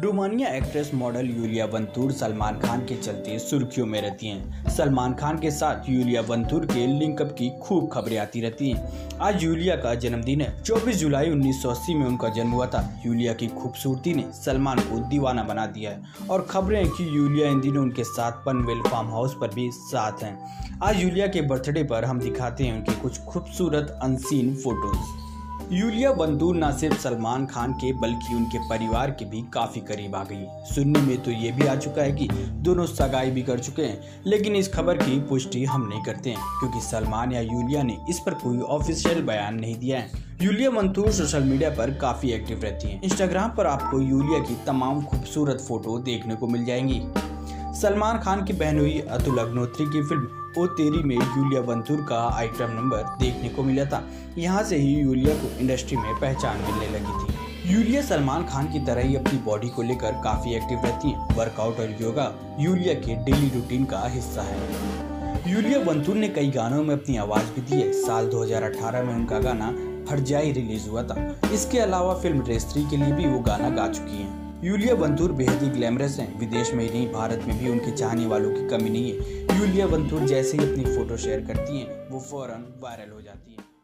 Romania actress model Yulia Vantur Salman Khan के चलते सुर्खियों में रहती हैं। सलमान खान के साथ यूलिया वंतूर के लिंकअप की खूब खबरें आती रहती हैं। आज यूलिया का जन्मदिन है। 24 जुलाई 1980 में उनका जन्म हुआ था। यूलिया की खूबसूरती ने सलमान को दीवाना बना दिया है। और खबरें हैं कि यूलिया इन दिनों उनके साथ पनवेल फार्म हाउस पर भी साथ हैं। आज यूलिया के बर्थडे पर हम दिखाते हैं उनकी कुछ खूबसूरत अनसीन फ़ोटोज़ यूलिया बंदूर न सिर्फ़ सलमान खान के, बल्कि उनके परिवार के भी काफ़ी करीब आ गई। सुनने में तो ये भी आ चुका है कि दोनों सगाई भी कर चुके हैं, लेकिन इस खबर की पुष्टि हम नहीं करते हैं, क्योंकि सलमान या यूलिया ने इस पर कोई ऑफिशियल बयान नहीं दिया है। यूलिया मंतूर सोशल मीडिया पर काफ़ी एक्टिव रहती हैं। इंस्टाग्राम पर आपको यूलिया की तमाम खूबसूरत फ़ोटो देखने को मिल जाएँगी। सलमान खान की बहन हुई अतुल अग्नोत्री की फ़िल्म, ओ तेरी में यूलिया बंतूर का आइटम नंबर देखने को मिला था। यहाँ से ही यूलिया को इंडस्ट्री में पहचान मिलने लगी थी। यूलिया सलमान खान की तरह ही अपनी बॉडी को लेकर काफ़ी एक्टिव रहती हैं। वर्कआउट और योगा यूलिया के डेली रूटीन का हिस्सा है। यूलिया बंतूर ने कई गानों में अपनी आवाज़ भी दी है। साल 2018 में उनका गाना फरजाई रिलीज़ हुआ था। इसके अलावा फ़िल्म रेस्त्री के लिए भी वो गाना गा चुकी हैं। यूलिया बंतूर बेहद ही ग्लैमरस हैं। विदेश में ही नहीं, भारत में भी उनके चाहने वालों की कमी नहीं है। यूलिया बंतूर जैसे ही अपनी फ़ोटो शेयर करती हैं, वो फ़ौरन वायरल हो जाती है।